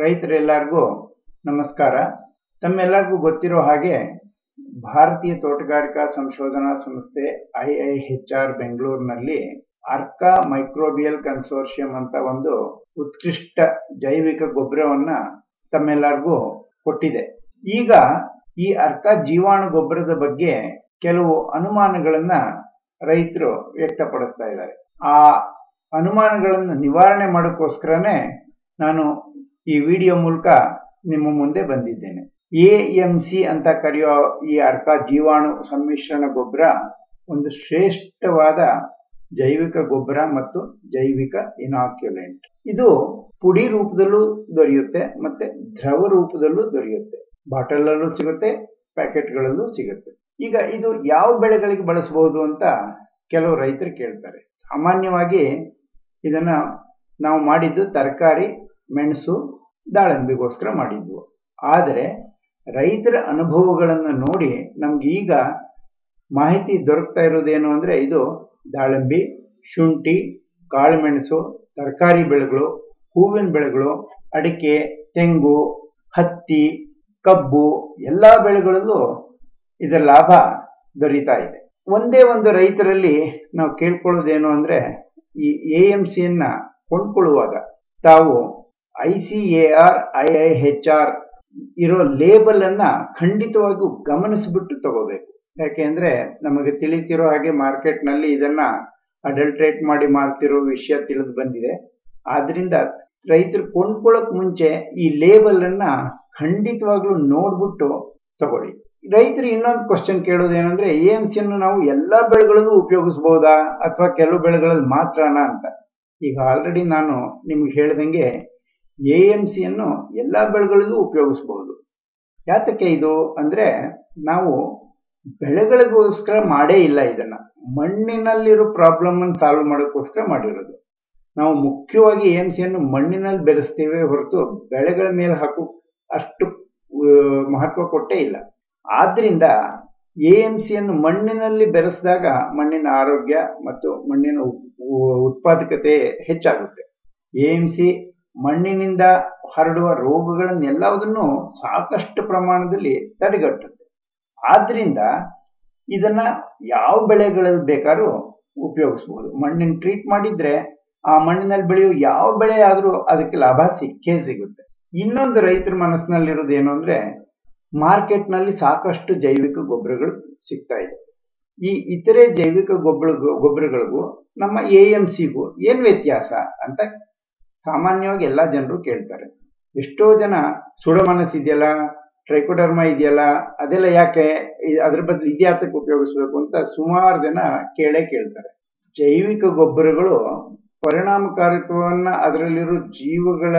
ರೈತರೆಲ್ಲರಿಗೂ ನಮಸ್ಕಾರ. ತಮ್ಮೆಲ್ಲರಿಗೂ ಗೊತ್ತಿರೋ ಹಾಗೆ ಭಾರತೀಯ ತೋಟಗಾರಿಕಾ ಸಂಶೋಧನಾ ಸಂಸ್ಥೆ ಐ ಐ ಹೆಚ್ ಆರ್ ಬೆಂಗಳೂರಿನಲ್ಲಿ ಅರ್ಕ ಮೈಕ್ರೋಬಿಯಲ್ ಕನ್ಸೋರ್ಷಿಯಂ ಅಂತ ಒಂದು ಉತ್ಕೃಷ್ಟ ಜೈವಿಕ ಗೊಬ್ಬರವನ್ನ ತಮ್ಮೆಲ್ಲರಿಗೂ ಕೊಟ್ಟಿದೆ. ಈಗ ಈ ಅರ್ಕ ಜೀವಾಣು ಗೊಬ್ಬರದ ಬಗ್ಗೆ ಕೆಲವು ಅನುಮಾನಗಳನ್ನ ರೈತರು ವ್ಯಕ್ತಪಡಿಸ್ತಾ ಇದ್ದಾರೆ. ಆ ಅನುಮಾನಗಳನ್ನು ನಿವಾರಣೆ ಮಾಡೋಕ್ಕೋಸ್ಕರನೇ ನಾನು ಈ ವಿಡಿಯೋ ಮೂಲಕ ನಿಮ್ಮ ಮುಂದೆ ಬಂದಿದ್ದೇನೆ. ಎ ಎಂ ಸಿ ಅಂತ ಕರೆಯೋ ಈ ಅರ್ಕ ಜೀವಾಣು ಸಮ್ಮಿಶ್ರಣ ಗೊಬ್ಬರ ಒಂದು ಶ್ರೇಷ್ಠವಾದ ಜೈವಿಕ ಗೊಬ್ಬರ ಮತ್ತು ಜೈವಿಕ ಇನಾಕ್ಯುಲೆಂಟ್. ಇದು ಪುಡಿ ರೂಪದಲ್ಲೂ ದೊರೆಯುತ್ತೆ ಮತ್ತೆ ದ್ರವ ರೂಪದಲ್ಲೂ ದೊರೆಯುತ್ತೆ. ಬಾಟಲಲ್ಲೂ ಸಿಗುತ್ತೆ, ಪ್ಯಾಕೆಟ್ಗಳಲ್ಲೂ ಸಿಗುತ್ತೆ. ಈಗ ಇದು ಯಾವ ಬೆಳೆಗಳಿಗೆ ಬಳಸಬಹುದು ಅಂತ ಕೆಲವು ರೈತರು ಕೇಳ್ತಾರೆ. ಸಾಮಾನ್ಯವಾಗಿ ಇದನ್ನ ನಾವು ಮಾಡಿದ್ದು ತರಕಾರಿ ಮೆಣಸು ದಾಳಿಂಬೆಗೋಸ್ಕರ ಮಾಡಿದ್ವು. ಆದರೆ ರೈತರ ಅನುಭವಗಳನ್ನು ನೋಡಿ ನಮ್ಗೆ ಈಗ ಮಾಹಿತಿ ದೊರಕ್ತಾ ಇರೋದೇನು ಅಂದರೆ ಇದು ದಾಳಿಂಬೆ, ಶುಂಠಿ, ಕಾಳುಮೆಣಸು, ತರಕಾರಿ ಬೆಳೆಗಳು, ಹೂವಿನ ಬೆಳೆಗಳು, ಅಡಿಕೆ, ತೆಂಗು, ಹತ್ತಿ, ಕಬ್ಬು ಎಲ್ಲ ಬೆಳೆಗಳಲ್ಲೂ ಇದರ ಲಾಭ ದೊರೀತಾ ಇದೆ. ಒಂದೇ ಒಂದು ರೈತರಲ್ಲಿ ನಾವು ಕೇಳ್ಕೊಳ್ಳೋದೇನು ಅಂದರೆ ಈ ಎ ಎಂ ಸಿಯನ್ನು ಕೊಂಡ್ಕೊಳ್ಳುವಾಗ ತಾವು I C A R I I H R ಇರೋ ಲೇಬಲ್ ಅನ್ನ ಖಂಡಿತವಾಗಿಯೂ ಗಮನಿಸಿಬಿಟ್ಟು ತಗೋಬೇಕು. ಯಾಕೆಂದ್ರೆ ನಮಗೆ ತಿಳಿತಿರೋ ಹಾಗೆ ಮಾರ್ಕೆಟ್ನಲ್ಲಿ ಇದನ್ನ ಅಡಲ್ಟ್ರೇಟ್ ಮಾಡಿ ಮಾರ್ತಿರೋ ವಿಷಯ ತಿಳಿದು ಬಂದಿದೆ. ಆದ್ರಿಂದ ರೈತರು ಕೊಂಡ್ಕೊಳ್ಳೋಕ್ ಮುಂಚೆ ಈ ಲೇಬಲ್ ಅನ್ನ ಖಂಡಿತವಾಗ್ಲೂ ನೋಡ್ಬಿಟ್ಟು ತಗೊಳ್ಳಿ. ರೈತರು ಇನ್ನೊಂದು ಕ್ವಶನ್ ಕೇಳೋದೇನಂದ್ರೆ ಎ ಎಂ ಸಿಯನ್ನು ನಾವು ಎಲ್ಲಾ ಬೆಳೆಗಳಲ್ಲೂ ಉಪಯೋಗಿಸಬಹುದಾ ಅಥವಾ ಕೆಲವು ಬೆಳೆಗಳಲ್ಲಿ ಮಾತ್ರನಾ ಅಂತ? ಈಗ ಆಲ್ರೆಡಿ ನಾನು ನಿಮ್ಗೆ ಹೇಳ್ದಂಗೆ ಎ ಎಂ ಸಿಯನ್ನು ಎಲ್ಲ ಬೆಳೆಗಳಿಗೂ ಉಪಯೋಗಿಸಬಹುದು. ಯಾತಕ್ಕೆ ಇದು? ಅಂದರೆ ನಾವು ಬೆಳೆಗಳಿಗೋಸ್ಕರ ಮಾಡೇ ಇಲ್ಲ ಇದನ್ನು. ಮಣ್ಣಿನಲ್ಲಿರೋ ಪ್ರಾಬ್ಲಮನ್ನು ಸಾಲ್ವ್ ಮಾಡೋಕ್ಕೋಸ್ಕರ ಮಾಡಿರೋದು. ನಾವು ಮುಖ್ಯವಾಗಿ ಎ ಎಂ ಸಿಯನ್ನು ಮಣ್ಣಿನಲ್ಲಿ ಬೆರೆಸ್ತೇವೆ ಹೊರತು ಬೆಳೆಗಳ ಮೇಲೆ ಹಾಕೋ ಅಷ್ಟು ಮಹತ್ವ ಕೊಟ್ಟೇ ಇಲ್ಲ. ಆದ್ದರಿಂದ ಎ ಎಂ ಸಿಯನ್ನು ಮಣ್ಣಿನಲ್ಲಿ ಬೆರೆಸಿದಾಗ ಮಣ್ಣಿನ ಆರೋಗ್ಯ ಮತ್ತು ಮಣ್ಣಿನ ಉತ್ಪಾದಕತೆ ಹೆಚ್ಚಾಗುತ್ತೆ. ಎ ಎಂ ಸಿ ಮಣ್ಣಿನಿಂದ ಹರಡುವ ರೋಗಗಳನ್ನೆಲ್ಲವುದನ್ನು ಸಾಕಷ್ಟು ಪ್ರಮಾಣದಲ್ಲಿ ತಡೆಗಟ್ಟುತ್ತೆ. ಆದ್ರಿಂದ ಇದನ್ನ ಯಾವ ಬೆಳೆಗಳಲ್ಲಿ ಬೇಕಾದ್ರೂ ಉಪಯೋಗಿಸ್ಬೋದು. ಮಣ್ಣಿನ ಟ್ರೀಟ್ ಮಾಡಿದ್ರೆ ಆ ಮಣ್ಣಿನಲ್ಲಿ ಬೆಳೆಯೋ ಯಾವ ಬೆಳೆ ಆದರೂ ಅದಕ್ಕೆ ಲಾಭ ಸಿಕ್ಕೇ ಸಿಗುತ್ತೆ. ಇನ್ನೊಂದು ರೈತರ ಮನಸ್ಸಿನಲ್ಲಿರೋದು ಏನು ಅಂದ್ರೆ ಮಾರ್ಕೆಟ್ನಲ್ಲಿ ಸಾಕಷ್ಟು ಜೈವಿಕ ಗೊಬ್ಬರಗಳು ಸಿಗ್ತಾ ಇದೆ. ಈ ಇತರೆ ಜೈವಿಕ ಗೊಬ್ಬರ ಗೊಬ್ಬರಗಳಿಗೂ ನಮ್ಮ ಎ ಎಂ ಸಿಗೂ ಏನ್ ವ್ಯತ್ಯಾಸ ಅಂತ ಸಾಮಾನ್ಯವಾಗಿ ಎಲ್ಲ ಜನರು ಕೇಳ್ತಾರೆ. ಎಷ್ಟೋ ಜನ ಸುಡಮನಸ್ ಇದೆಯಲ್ಲ, ಟ್ರೈಕೋಡರ್ಮ ಇದೆಯಲ್ಲ, ಅದೆಲ್ಲ ಯಾಕೆ ಅದ್ರ ಬದಲು ಇದ್ಯಾತಕ್ಕೆ ಉಪಯೋಗಿಸ್ಬೇಕು ಅಂತ ಸುಮಾರು ಜನ ಕೇಳೇ ಕೇಳ್ತಾರೆ. ಜೈವಿಕ ಗೊಬ್ಬರಗಳು ಪರಿಣಾಮಕಾರಿತ್ವವನ್ನ ಅದರಲ್ಲಿರೋ ಜೀವಗಳ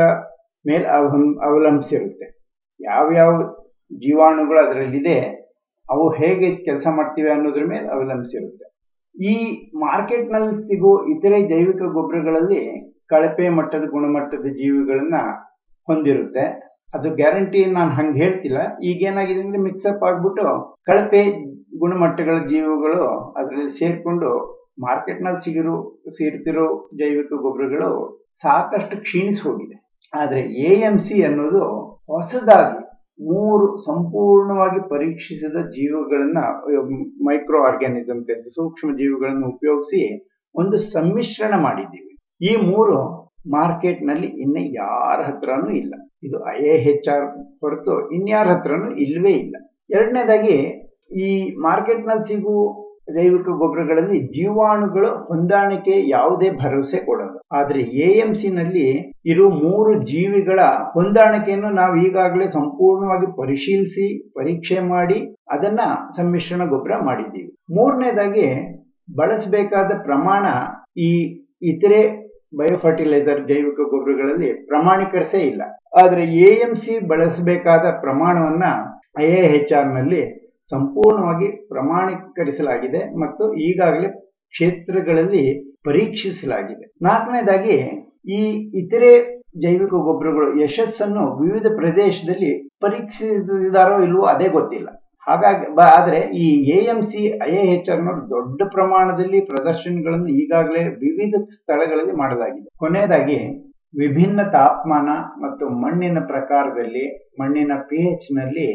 ಮೇಲೆ ಅವಲಂಬಿಸಿರುತ್ತೆ. ಯಾವ್ಯಾವ ಜೀವಾಣುಗಳು ಅದರಲ್ಲಿದೆ, ಅವು ಹೇಗೆ ಕೆಲಸ ಮಾಡ್ತೀವಿ ಅನ್ನೋದ್ರ ಮೇಲೆ ಅವಲಂಬಿಸಿರುತ್ತೆ. ಈ ಮಾರ್ಕೆಟ್ನಲ್ಲಿ ಸಿಗೋ ಇತರೆ ಜೈವಿಕ ಗೊಬ್ಬರಗಳಲ್ಲಿ ಕಳಪೆ ಮಟ್ಟದ ಗುಣಮಟ್ಟದ ಜೀವಿಗಳನ್ನ ಹೊಂದಿರುತ್ತೆ. ಅದು ಗ್ಯಾರಂಟಿ ನಾನು ಹಂಗೆ ಹೇಳ್ತಿಲ್ಲ. ಈಗೇನಾಗಿದೆ ಅಂದ್ರೆ ಮಿಕ್ಸಪ್ ಆಗ್ಬಿಟ್ಟು ಕಳಪೆ ಗುಣಮಟ್ಟಗಳ ಜೀವಿಗಳು ಅದರಲ್ಲಿ ಸೇರ್ಕೊಂಡು ಮಾರ್ಕೆಟ್ನಲ್ಲಿ ಸಿಗಿರೋ, ಸೇರ್ತಿರೋ ಜೈವಿಕ ಗೊಬ್ಬರಗಳು ಸಾಕಷ್ಟು ಕ್ಷೀಣಿಸಿ ಹೋಗಿದೆ. ಆದ್ರೆ ಎ ಎಂ ಸಿ ಅನ್ನೋದು ಹೊಸದಾಗಿ ಮೂರು ಸಂಪೂರ್ಣವಾಗಿ ಪರೀಕ್ಷಿಸಿದ ಜೀವಿಗಳನ್ನ, ಮೈಕ್ರೋ ಆರ್ಗ್ಯಾನಿಸಮ್ ಸೂಕ್ಷ್ಮ ಜೀವಿಗಳನ್ನು ಉಪಯೋಗಿಸಿ ಒಂದು ಸಮ್ಮಿಶ್ರಣ ಮಾಡಿದ್ದೀವಿ. ಈ ಮೂರು ಮಾರ್ಕೆಟ್ನಲ್ಲಿ ಇನ್ನು ಯಾರ ಹತ್ರನೂ ಇಲ್ಲ. ಇದು ಐ ಎ ಹೆಚ್ ಆರ್ ಹೊರತು ಇನ್ಯಾರ ಹತ್ರನೂ ಇಲ್ಲವೇ ಇಲ್ಲ. ಎರಡನೇದಾಗಿ ಈ ಮಾರ್ಕೆಟ್ನಲ್ಲಿ ಸಿಗೋ ಜೈವಿಕ ಗೊಬ್ಬರಗಳಲ್ಲಿ ಜೀವಾಣುಗಳು ಹೊಂದಾಣಿಕೆ ಯಾವುದೇ ಭರವಸೆ ಕೊಡೋದು ಆದರೆ ಎ ಎಂ ಸಿ ನಲ್ಲಿ ಇರೋ ಮೂರು ಜೀವಿಗಳ ಹೊಂದಾಣಿಕೆಯನ್ನು ನಾವು ಈಗಾಗಲೇ ಸಂಪೂರ್ಣವಾಗಿ ಪರಿಶೀಲಿಸಿ, ಪರೀಕ್ಷೆ ಮಾಡಿ, ಅದನ್ನ ಸಮ್ಮಿಶ್ರಣ ಗೊಬ್ಬರ ಮಾಡಿದ್ದೀವಿ. ಮೂರನೇದಾಗಿ ಬಳಸಬೇಕಾದ ಪ್ರಮಾಣ ಈ ಇತರೆ ಬಯೋಫರ್ಟಿಲೈಸರ್ ಜೈವಿಕ ಗೊಬ್ಬರಗಳಲ್ಲಿ ಪ್ರಮಾಣೀಕರಿಸೇ ಇಲ್ಲ. ಆದರೆ ಎ ಎಂ ಸಿ ಬಳಸಬೇಕಾದ ಪ್ರಮಾಣವನ್ನ ಐ ಎ ಆರ್ ಸಂಪೂರ್ಣವಾಗಿ ಪ್ರಮಾಣೀಕರಿಸಲಾಗಿದೆ ಮತ್ತು ಈಗಾಗಲೇ ಕ್ಷೇತ್ರಗಳಲ್ಲಿ ಪರೀಕ್ಷಿಸಲಾಗಿದೆ. ನಾಲ್ಕನೇದಾಗಿ, ಈ ಇತರೆ ಜೈವಿಕ ಗೊಬ್ಬರಗಳು ಯಶಸ್ಸನ್ನು ವಿವಿಧ ಪ್ರದೇಶದಲ್ಲಿ ಪರೀಕ್ಷಿಸಿದಾರೋ ಇಲ್ವೋ ಅದೇ ಗೊತ್ತಿಲ್ಲ. ಹಾಗಾಗಿ ಆದರೆ ಈ A M C I A H R ದೊಡ್ಡ ಪ್ರಮಾಣದಲ್ಲಿ ಪ್ರದರ್ಶನಗಳನ್ನು ಈಗಾಗಲೇ ವಿವಿಧ ಸ್ಥಳಗಳಲ್ಲಿ ಮಾಡಲಾಗಿದೆ. ಕೊನೆಯದಾಗಿ, ವಿಭಿನ್ನ ತಾಪಮಾನ ಮತ್ತು ಮಣ್ಣಿನ ಪ್ರಕಾರದಲ್ಲಿ, ಮಣ್ಣಿನ ಪಿ ನಲ್ಲಿ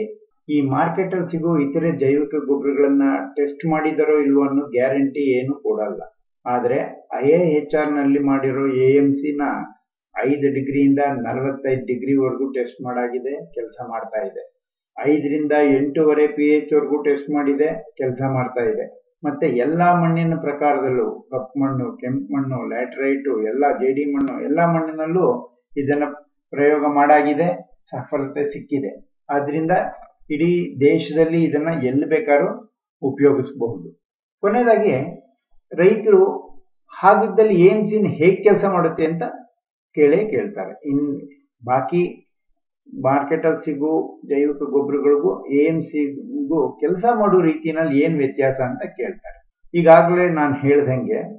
ಈ ಮಾರ್ಕೆಟ್ ಅಲ್ಲಿ ಸಿಗುವ ಇತರೆ ಜೈವಿಕ ಗೊಬ್ಬರಗಳನ್ನ ಟೆಸ್ಟ್ ಮಾಡಿದರೋ ಇಲ್ವೋ ಅನ್ನೋ ಗ್ಯಾರಂಟಿ ಏನು ಕೊಡಲ್ಲ. ಆದರೆ ಐ ಎ ಎಚ್ ಆರ್ನಲ್ಲಿ ಮಾಡಿರೋ ಎ ಎಂ ನ ಐದು ಡಿಗ್ರಿಯಿಂದ ನಲವತ್ತೈದು ಡಿಗ್ರಿವರೆಗೂ ಟೆಸ್ಟ್ ಮಾಡಾಗಿದೆ, ಕೆಲಸ ಮಾಡ್ತಾ ಇದೆ. ಐದರಿಂದ ಎಂಟೂವರೆ ಪಿ ಎಚ್ ವರೆಗೂ ಟೆಸ್ಟ್ ಮಾಡಿದೆ, ಕೆಲಸ ಮಾಡ್ತಾ ಇದೆ. ಮತ್ತೆ ಎಲ್ಲ ಮಣ್ಣಿನ ಪ್ರಕಾರದಲ್ಲೂ ಕಪ್ಪು ಮಣ್ಣು, ಕೆಂಪು ಮಣ್ಣು, ಲ್ಯಾಟ್ರೈಟು, ಎಲ್ಲ ಜೇಡಿ ಮಣ್ಣು, ಎಲ್ಲ ಮಣ್ಣಿನಲ್ಲೂ ಇದನ್ನ ಪ್ರಯೋಗ ಮಾಡಾಗಿದೆ, ಸಫಲತೆ ಸಿಕ್ಕಿದೆ. ಆದ್ರಿಂದ ಇಡೀ ದೇಶದಲ್ಲಿ ಇದನ್ನ ಎಲ್ಲಿ ಬೇಕಾದ್ರೂ ಉಪಯೋಗಿಸಬಹುದು. ಕೊನೆಯದಾಗಿ ರೈತರು ಹಾಗಿದ್ದಲ್ಲಿ ಏಮ್ಸಿನ ಹೇಗೆ ಕೆಲಸ ಮಾಡುತ್ತೆ ಅಂತ ಕೇಳೇ ಕೇಳ್ತಾರೆ. ಇನ್ ಬಾಕಿ ಮಾರ್ಕೆಟ್ ಅಲ್ಲಿ ಸಿಗೋ, ಜೈವಿಕ ಗೊಬ್ಬರಗಳಿಗೂ ಎ ಎಂ ಸಿಗೂ ಕೆಲಸ ಮಾಡೋ ರೀತಿನಲ್ಲಿ ಏನ್ ವ್ಯತ್ಯಾಸ ಅಂತ ಕೇಳ್ತಾರೆ. ಈಗಾಗಲೇ ನಾನು ಹೇಳ್ದಂಗೆ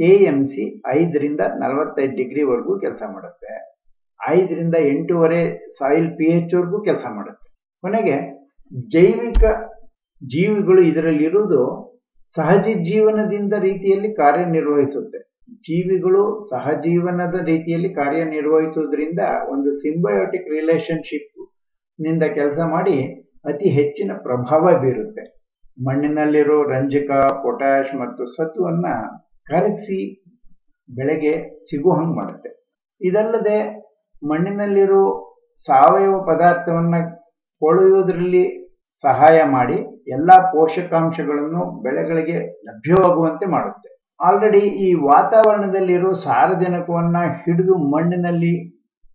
ಎ ಎಂ ಸಿ ಐದರಿಂದ ನಲವತ್ತೈದು ಡಿಗ್ರಿವರೆಗೂ ಕೆಲಸ ಮಾಡುತ್ತೆ. ಐದರಿಂದ ಎಂಟೂವರೆ ಸಾಯಿಲ್ ಪಿ ಎಚ್ ವರೆಗೂ ಕೆಲಸ ಮಾಡುತ್ತೆ. ಕೊನೆಗೆ, ಜೈವಿಕ ಜೀವಿಗಳು ಇದರಲ್ಲಿರುವುದು ಸಹಜ ಜೀವನದಿಂದ ರೀತಿಯಲ್ಲಿ ಕಾರ್ಯನಿರ್ವಹಿಸುತ್ತೆ. ಜೀವಿಗಳು ಸಹಜೀವನದ ರೀತಿಯಲ್ಲಿ ಕಾರ್ಯನಿರ್ವಹಿಸುವುದರಿಂದ ಒಂದು ಸಿಂಬಯೋಟಿಕ್ ರಿಲೇಶನ್ಶಿಪ್ನಿಂದ ಕೆಲಸ ಮಾಡಿ ಅತಿ ಹೆಚ್ಚಿನ ಪ್ರಭಾವ ಬೀರುತ್ತೆ. ಮಣ್ಣಿನಲ್ಲಿರೋ ರಂಜಕ ಪೊಟ್ಯಾಶ್ ಮತ್ತು ಸತ್ವನ್ನ ಕರಗಿಸಿ ಬೆಳೆಗೆ ಸಿಗುವ ಹಂಗೆ ಮಾಡುತ್ತೆ. ಇದಲ್ಲದೆ ಮಣ್ಣಿನಲ್ಲಿರೋ ಸಾವಯವ ಪದಾರ್ಥವನ್ನ ಕೊಳೆಯುವುದರಲ್ಲಿ ಸಹಾಯ ಮಾಡಿ ಎಲ್ಲ ಪೋಷಕಾಂಶಗಳನ್ನು ಬೆಳೆಗಳಿಗೆ ಲಭ್ಯವಾಗುವಂತೆ ಮಾಡುತ್ತೆ. ಆಲ್ರೆಡಿ ಈ ವಾತಾವರಣದಲ್ಲಿರೋ ಸಾರಜನಕವನ್ನು ಹಿಡಿದು ಮಣ್ಣಿನಲ್ಲಿ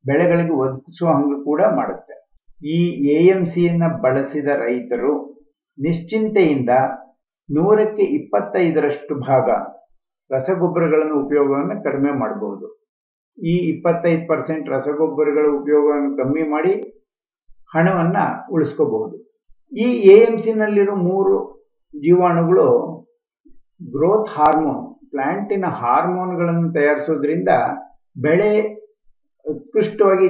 ಬೆಳೆಗಳಿಗೆ ಒದಗಿಸುವ ಹಂಗೆ ಕೂಡ ಮಾಡುತ್ತೆ. ಈ ಎ ಎಂ ಸಿಯನ್ನು ಬಳಸಿದ ರೈತರು ನಿಶ್ಚಿಂತೆಯಿಂದ ನೂರಕ್ಕೆ ಇಪ್ಪತ್ತೈದರಷ್ಟು ಭಾಗ ರಸಗೊಬ್ಬರಗಳನ್ನು ಉಪಯೋಗವನ್ನು ಕಡಿಮೆ ಮಾಡಬಹುದು ಈ ಇಪ್ಪತ್ತೈದು ಪರ್ಸೆಂಟ್ ರಸಗೊಬ್ಬರಗಳ ಉಪಯೋಗವನ್ನು ಕಮ್ಮಿ ಮಾಡಿ ಹಣವನ್ನು ಉಳಿಸ್ಕೋಬಹುದು. ಈ ಎ ಎಂ ಸಿನಲ್ಲಿರೋ ಮೂರು ಜೀವಾಣುಗಳು ಗ್ರೋತ್ ಹಾರ್ಮೋನ್ ಪ್ಲಾಂಟಿನ ಹಾರ್ಮೋನ್ಗಳನ್ನು ತಯಾರಿಸೋದ್ರಿಂದ ಬೆಳೆ ಉತ್ಕೃಷ್ಟವಾಗಿ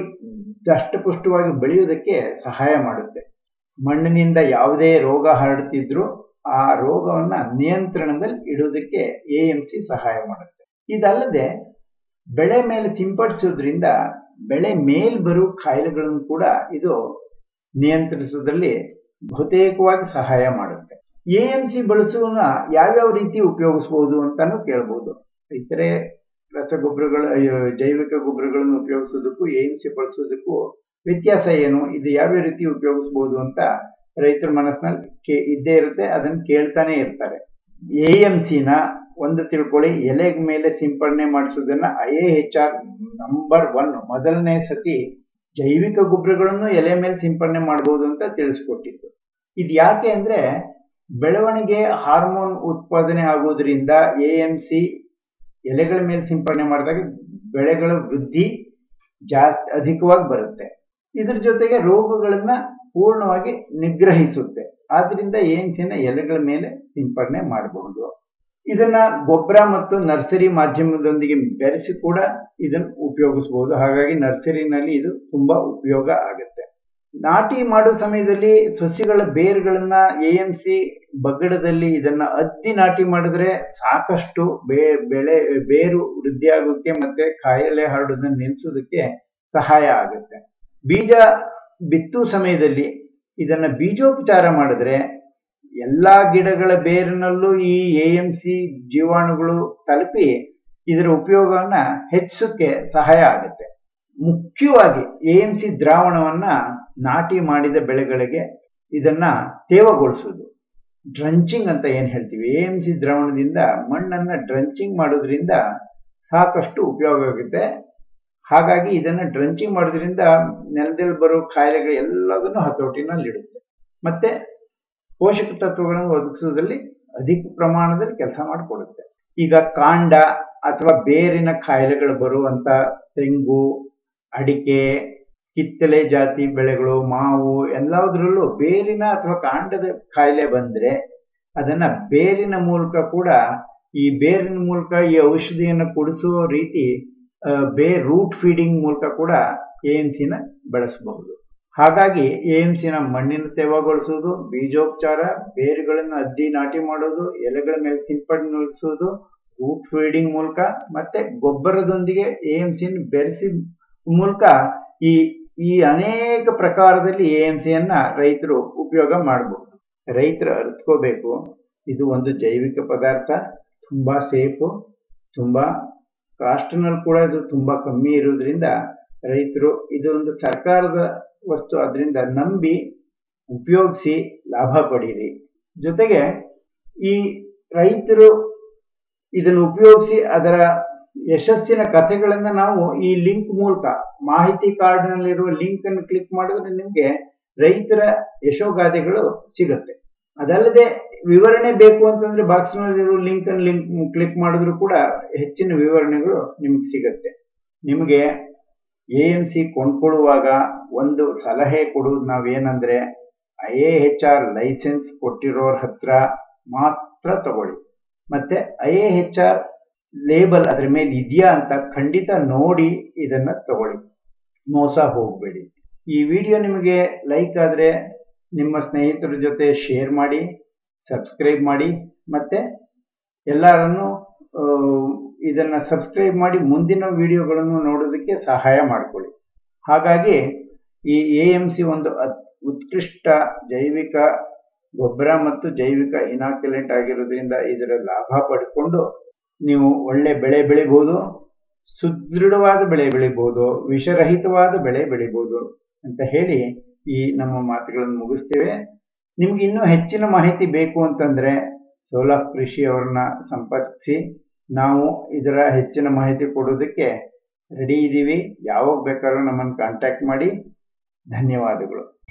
ದಷ್ಟಪುಷ್ಟವಾಗಿ ಬೆಳೆಯುವುದಕ್ಕೆ ಸಹಾಯ ಮಾಡುತ್ತೆ. ಮಣ್ಣಿನಿಂದ ಯಾವುದೇ ರೋಗ ಹರಡುತ್ತಿದ್ರು ಆ ರೋಗವನ್ನು ನಿಯಂತ್ರಣದಲ್ಲಿ ಇಡುವುದಕ್ಕೆ ಎ ಎಂ ಸಿ ಸಹಾಯ ಮಾಡುತ್ತೆ. ಇದಲ್ಲದೆ ಬೆಳೆ ಮೇಲೆ ಸಿಂಪಡಿಸೋದ್ರಿಂದ ಬೆಳೆ ಮೇಲ್ ಬರೋ ಕಾಯಿಲೆಗಳನ್ನು ಕೂಡ ಇದು ನಿಯಂತ್ರಿಸುವುದರಲ್ಲಿ ಬಹುತೇಕವಾಗಿ ಸಹಾಯ ಮಾಡುತ್ತೆ. ಎ ಎಂ ಸಿ ಬಳಸುವನ್ನ ಯಾವ್ಯಾವ ರೀತಿ ಉಪಯೋಗಿಸಬಹುದು ಅಂತಾನು ಕೇಳಬಹುದು ಇತರೆ ರಸಗೊಬ್ಬರಗಳ ಜೈವಿಕ ಗೊಬ್ಬರಗಳನ್ನು ಉಪಯೋಗಿಸೋದಕ್ಕೂ, ಎ ಎಂ ಸಿ ಬಳಸೋದಕ್ಕೂ ವ್ಯತ್ಯಾಸ ಏನು? ಇದು ಯಾವ್ಯಾವ ರೀತಿ ಉಪಯೋಗಿಸಬಹುದು ಅಂತ ರೈತರ ಮನಸ್ಸಿನಲ್ಲಿ ಇದ್ದೇ ಇರುತ್ತೆ, ಅದನ್ನು ಕೇಳ್ತಾನೆ ಇರ್ತಾರೆ. ಎ ಎಂ ಸಿನ ಒಂದು ತಿಳ್ಕೊಳ್ಳಿ ಎಲೆ ಮೇಲೆ ಸಿಂಪಡಣೆ ಮಾಡಿಸೋದನ್ನ I A H R number one, ಮೊದಲನೇ ಸತಿ ಜೈವಿಕ ಗೊಬ್ಬರಗಳನ್ನು ಎಲೆ ಮೇಲೆ ಸಿಂಪಡಣೆ ಮಾಡಬಹುದು ಅಂತ ತಿಳಿಸ್ಕೊಟ್ಟಿದ್ದು. ಇದು ಯಾಕೆ ಅಂದ್ರೆ ಬೆಳವಣಿಗೆ ಹಾರ್ಮೋನ್ ಉತ್ಪಾದನೆ ಆಗುವುದರಿಂದ ಎ ಎಂ ಸಿ ಎಲೆಗಳ ಮೇಲೆ ಸಿಂಪಡಣೆ ಮಾಡಿದಾಗ ಬೆಳೆಗಳ ವೃದ್ಧಿ ಜಾಸ್ತಿ ಅಧಿಕವಾಗಿ ಬರುತ್ತೆ. ಇದ್ರ ಜೊತೆಗೆ ರೋಗಗಳನ್ನ ಪೂರ್ಣವಾಗಿ ನಿಗ್ರಹಿಸುತ್ತೆ. ಆದ್ರಿಂದ ಏನ್ಸಿನ ಎಲೆಗಳ ಮೇಲೆ ಸಿಂಪಡಣೆ ಮಾಡಬಹುದು. ಇದನ್ನ ಗೊಬ್ಬರ ಮತ್ತು ನರ್ಸರಿ ಮಾಧ್ಯಮದೊಂದಿಗೆ ಬೆರೆಸಿ ಕೂಡ ಇದನ್ನು ಉಪಯೋಗಿಸಬಹುದು. ಹಾಗಾಗಿ ನರ್ಸರಿನಲ್ಲಿ ಇದು ತುಂಬಾ ಉಪಯೋಗ ಆಗುತ್ತೆ. ನಾಟಿ ಮಾಡೋ ಸಮಯದಲ್ಲಿ ಸಸಿಗಳ ಬೇರುಗಳನ್ನ ಎ ಎಂ ಸಿ ಬಗ್ಗಡದಲ್ಲಿ ಇದನ್ನ ಅದ್ದಿ ನಾಟಿ ಮಾಡಿದ್ರೆ ಸಾಕಷ್ಟು ಬೇ, ಬೆಳೆ, ಬೇರು ವೃದ್ಧಿಯಾಗೋಕ್ಕೆ ಮತ್ತೆ ಕಾಯಿಲೆ ಹರಡೋದನ್ನ ನಿಲ್ಲಿಸೋದಕ್ಕೆ ಸಹಾಯ ಆಗುತ್ತೆ. ಬೀಜ ಬಿತ್ತು ಸಮಯದಲ್ಲಿ ಇದನ್ನ ಬೀಜೋಪಚಾರ ಮಾಡಿದ್ರೆ ಎಲ್ಲಾ ಗಿಡಗಳ ಬೇರಿನಲ್ಲೂ ಈ ಎ ಎಂ ಸಿ ಜೀವಾಣುಗಳು ತಲುಪಿ ಇದರ ಉಪಯೋಗವನ್ನ ಹೆಚ್ಚಿಸಕ್ಕೆ ಸಹಾಯ ಆಗುತ್ತೆ. ಮುಖ್ಯವಾಗಿ ಎ ಎಂ ಸಿ ದ್ರಾವಣವನ್ನ ನಾಟಿ ಮಾಡಿದ ಬೆಳೆಗಳಿಗೆ ಇದನ್ನ ತೇವಗೊಳಿಸೋದು. ಡ್ರಂಚಿಂಗ್ ಅಂತ ಏನ್ ಹೇಳ್ತೀವಿ? ಎ ಎಂ ಸಿ ದ್ರಾವಣದಿಂದ ಮಣ್ಣನ್ನ ಡ್ರಂಚಿಂಗ್ ಮಾಡೋದ್ರಿಂದ ಸಾಕಷ್ಟು ಉಪಯೋಗ ಆಗುತ್ತೆ. ಹಾಗಾಗಿ ಇದನ್ನ ಡ್ರಂಚಿಂಗ್ ಮಾಡೋದ್ರಿಂದ ನೆಲದಲ್ಲಿ ಬರೋ ಕಾಯಿಲೆಗಳು ಎಲ್ಲದನ್ನು ಹತೋಟಿನಲ್ಲಿಡುತ್ತೆ ಮತ್ತೆ ಪೋಷಕ ತತ್ವಗಳನ್ನು ಒದಗಿಸೋದ್ರಲ್ಲಿ ಅಧಿಕ ಪ್ರಮಾಣದಲ್ಲಿ ಕೆಲಸ ಮಾಡಿಕೊಡುತ್ತೆ. ಈಗ ಕಾಂಡ ಅಥವಾ ಬೇರಿನ ಕಾಯಿಲೆಗಳು ಬರುವಂತ ತೆಂಗು, ಅಡಿಕೆ ಕಿತ್ತಲೆ ಜಾತಿ ಬೆಳೆಗಳು, ಮಾವು ಎಲ್ಲದರಲ್ಲೂ ಬೇರಿನ ಅಥವಾ ಕಾಂಡದ ಕಾಯಿಲೆ ಬಂದರೆ ಅದನ್ನು ಬೇರಿನ ಮೂಲಕ ಕೂಡ ಈ ಬೇರಿನ ಮೂಲಕ ಈ ಔಷಧಿಯನ್ನು ಕುಡಿಸುವ ರೀತಿ ಬೇ ರೂಟ್ ಫೀಡಿಂಗ್ ಮೂಲಕ ಕೂಡ ಎ ಎಂ ಸಿನ ಬಳಸಬಹುದು. ಹಾಗಾಗಿ ಎ ಎಂ ಸಿನ ಮಣ್ಣಿನ ತೇವಗೊಳಿಸುವುದು, ಬೀಜೋಪಚಾರ, ಬೇರುಗಳನ್ನು ಅದ್ದಿ ನಾಟಿ ಮಾಡೋದು, ಎಲೆಗಳ ಮೇಲೆ ಸಿಂಪಡಣೆ ನಿಲ್ಲಿಸುವುದು ರೂಟ್ ಫೀಡಿಂಗ್ ಮೂಲಕ ಮತ್ತೆ ಗೊಬ್ಬರದೊಂದಿಗೆ ಎ ಎಂ ಸಿನ ಬೆರೆಸಿ ಮೂಲಕ ಈ ಈ ಅನೇಕ ಪ್ರಕಾರದಲ್ಲಿ ಎ ಎಂ ಸಿಯನ್ನ ರೈತರು ಉಪಯೋಗ ಮಾಡಬಹುದು ರೈತರು ಅರ್ಥಕೋಬೇಕು ಇದು ಒಂದು ಜೈವಿಕ ಪದಾರ್ಥ, ತುಂಬಾ ಸೇಫು, ತುಂಬಾ ಕಾಸ್ಟ್ನಲ್ಲಿ ಕೂಡ ಇದು ತುಂಬಾ ಕಮ್ಮಿ ಇರೋದ್ರಿಂದ ರೈತರು ಇದು ಒಂದು ಸರ್ಕಾರದ ವಸ್ತು ಅದರಿಂದ ನಂಬಿ ಉಪಯೋಗಿಸಿ ಲಾಭ ಪಡೀರಿ. ಜೊತೆಗೆ ಈ ರೈತರು ಇದನ್ನು ಉಪಯೋಗಿಸಿ ಅದರ ಯಶಸ್ಸಿನ ಕಥೆಗಳನ್ನ ನಾವು ಈ ಲಿಂಕ್ ಮೂಲಕ ಮಾಹಿತಿ ಕಾರ್ಡ್ನಲ್ಲಿರುವ ಲಿಂಕ್ ಅನ್ನು ಕ್ಲಿಕ್ ಮಾಡಿದ್ರೆ ನಿಮಗೆ ರೈತರ ಯಶೋಗಾದೆಗಳು ಸಿಗುತ್ತೆ. ಅದಲ್ಲದೆ ವಿವರಣೆ ಬೇಕು ಅಂತಂದ್ರೆ ಬಾಕ್ಸ್ ನಲ್ಲಿರುವ ಲಿಂಕ್ ಅನ್ನು ಲಿಂಕ್ ಕ್ಲಿಕ್ ಮಾಡಿದ್ರು ಕೂಡ ಹೆಚ್ಚಿನ ವಿವರಣೆಗಳು ನಿಮಗೆ ಸಿಗುತ್ತೆ. ನಿಮಗೆ ಎ ಎಂ ಸಿ ಕೊಂಡ್ಕೊಳ್ಳುವಾಗ ಒಂದು ಸಲಹೆ ಕೊಡುವುದು ನಾವೇನಂದ್ರೆ ಎ ಹೆಚ್ ಆರ್ ಲೈಸೆನ್ಸ್ ಕೊಟ್ಟಿರೋರ ಹತ್ರ ಮಾತ್ರ ತಗೊಳ್ಳಿ. ಮತ್ತೆ I A H R label ಅದ್ರ ಮೇಲೆ ಇದೆಯಾ ಅಂತ ಖಂಡಿತ ನೋಡಿ ಇದನ್ನ ತಗೊಳ್ಳಿ. ಮೋಸ ಹೋಗಬೇಡಿ. ಈ ವಿಡಿಯೋ ನಿಮಗೆ ಲೈಕ್ ಆದರೆ ನಿಮ್ಮ ಸ್ನೇಹಿತರ ಜೊತೆ ಶೇರ್ ಮಾಡಿ, ಸಬ್ಸ್ಕ್ರೈಬ್ ಮಾಡಿ, ಮತ್ತೆ ಎಲ್ಲರನ್ನು ಇದನ್ನ ಸಬ್ಸ್ಕ್ರೈಬ್ ಮಾಡಿ ಮುಂದಿನ ವಿಡಿಯೋಗಳನ್ನು ನೋಡೋದಕ್ಕೆ ಸಹಾಯ ಮಾಡಿಕೊಳ್ಳಿ. ಹಾಗಾಗಿ ಈ ಎ ಎಂ ಸಿ ಒಂದು ಉತ್ಕೃಷ್ಟ ಜೈವಿಕ ಗೊಬ್ಬರ ಮತ್ತು ಜೈವಿಕ ಇನಾಕ್ಯುಲೆಂಟ್ ಆಗಿರೋದ್ರಿಂದ ಇದರ ಲಾಭ ಪಡ್ಕೊಂಡು ನೀವು ಒಳ್ಳೆ ಬೆಳೆ ಬೆಳಿಬಹುದು ಸುದೃಢವಾದ ಬೆಳೆ ಬೆಳಿಬಹುದು ವಿಷರಹಿತವಾದ ಬೆಳೆ ಬೆಳಿಬಹುದು ಅಂತ ಹೇಳಿ ಈ ನಮ್ಮ ಮಾತುಗಳನ್ನು ಮುಗಿಸ್ತೇವೆ. ನಿಮ್ಗೆ ಇನ್ನೂ ಹೆಚ್ಚಿನ ಮಾಹಿತಿ ಬೇಕು ಅಂತಂದ್ರೆ ಸೋಲಾಫ್ ಕೃಷಿ ಅವ್ರನ್ನ ಸಂಪರ್ಕಿಸಿ. ನಾವು ಇದರ ಹೆಚ್ಚಿನ ಮಾಹಿತಿ ಕೊಡೋದಕ್ಕೆ ರೆಡಿ ಇದ್ದೀವಿ ಯಾವಾಗ ಬೇಕಾದ್ರೂ ನಮ್ಮನ್ನು ಕಾಂಟ್ಯಾಕ್ಟ್ ಮಾಡಿ. ಧನ್ಯವಾದಗಳು.